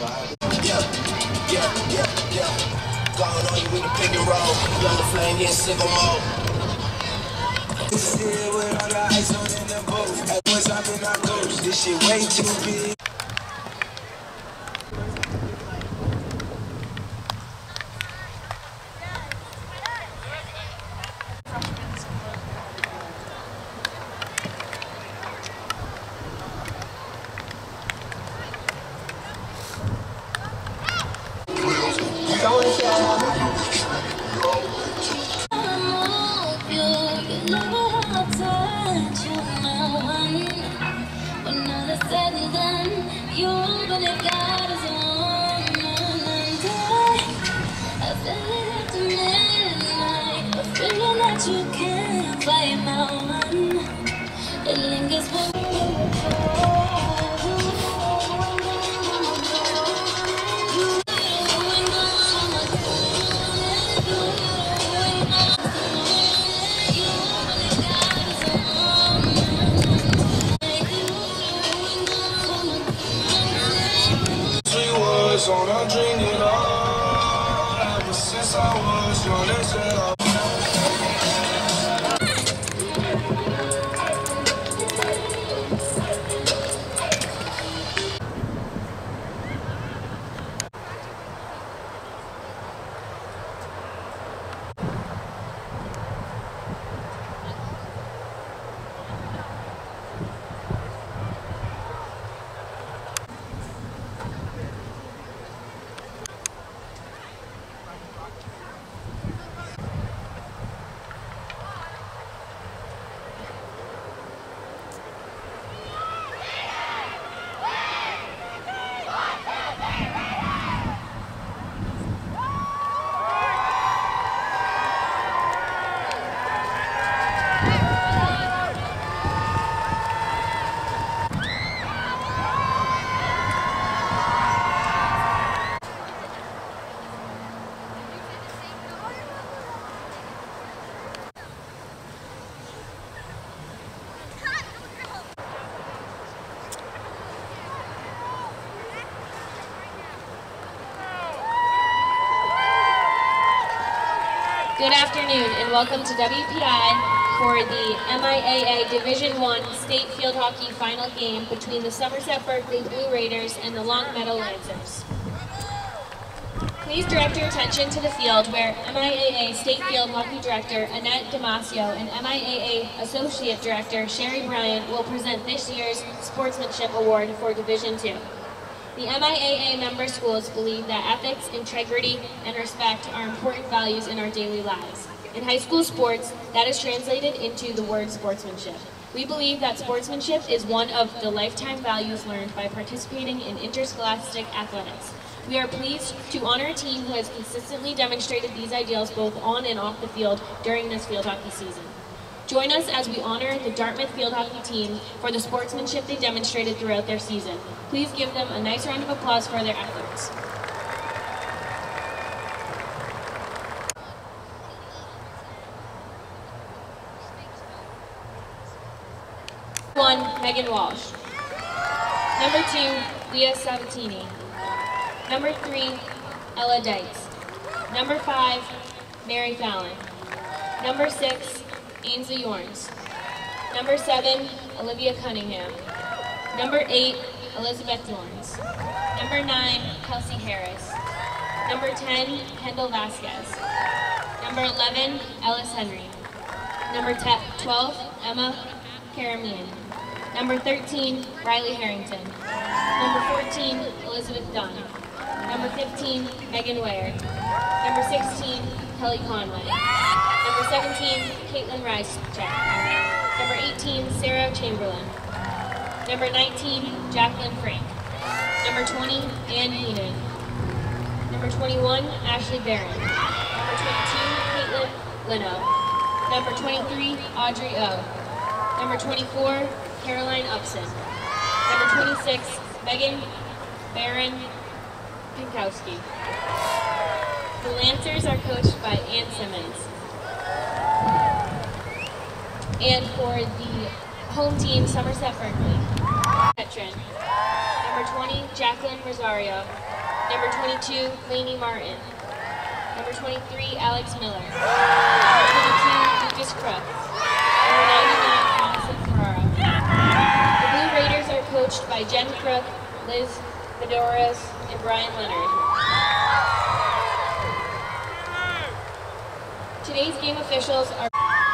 Yeah, yeah, yeah, yeah. Gone on you with the pick and roll. Young the flame, yeah, single mode. Shit with all the ice on in the boat. At once I've been out coast. This shit way too big. Afternoon and welcome to WPI for the MIAA Division One State Field Hockey Final Game between the Somerset Berkley Blue Raiders and the Long Meadow Lancers. Please direct your attention to the field where MIAA State Field Hockey Director Annette Damasio and MIAA Associate Director Sherry Bryant will present this year's Sportsmanship Award for Division Two. The MIAA member schools believe that ethics, integrity, and respect are important values in our daily lives. In high school sports, that is translated into the word sportsmanship. We believe that sportsmanship is one of the lifetime values learned by participating in interscholastic athletics. We are pleased to honor a team who has consistently demonstrated these ideals both on and off the field during this field hockey season. Join us as we honor the Dartmouth field hockey team for the sportsmanship they demonstrated throughout their season. Please give them a nice round of applause for their efforts. One, Megan Walsh. Number two, Leah Sabatini. Number three, Ella Dykes. Number five, Mary Fallon. Number six, Ainsley Yorns. Number seven, Olivia Cunningham. Number eight, Elizabeth Yorns. Number nine, Kelsey Harris. Number 10, Kendall Vasquez. Number 11, Ellis Henry. Number 12, Emma Karamian. Number 13, Riley Harrington. Number 14, Elizabeth Dunn. Number 15, Megan Ware. Number 16, Kelly Conway. Number 17, Caitlin Rice. Number 18, Sarah Chamberlain. Number 19, Jacqueline Frank. Number 20, Ann Heenan. Number 21, Ashley Barron. Number 22, Caitlin Leno. Number 23, Audrey O. Number 24, Caroline Upson. Number 26, Megan Barron Pinkowski. The Lancers are coached by Ann Simmons. And for the home team, Somerset Berkley. Veteran. Number 20, Jacqueline Rosario. Number 22, Lainey Martin. Number 23, Alex Miller. Number 22, Lucas Crook. Number 99, Madison Ferrara. The Blue Raiders are coached by Jen Crook, Liz Fedoras, and Brian Leonard. Today's game officials are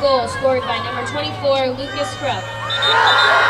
goal scored by number 24, Lucas Scrub.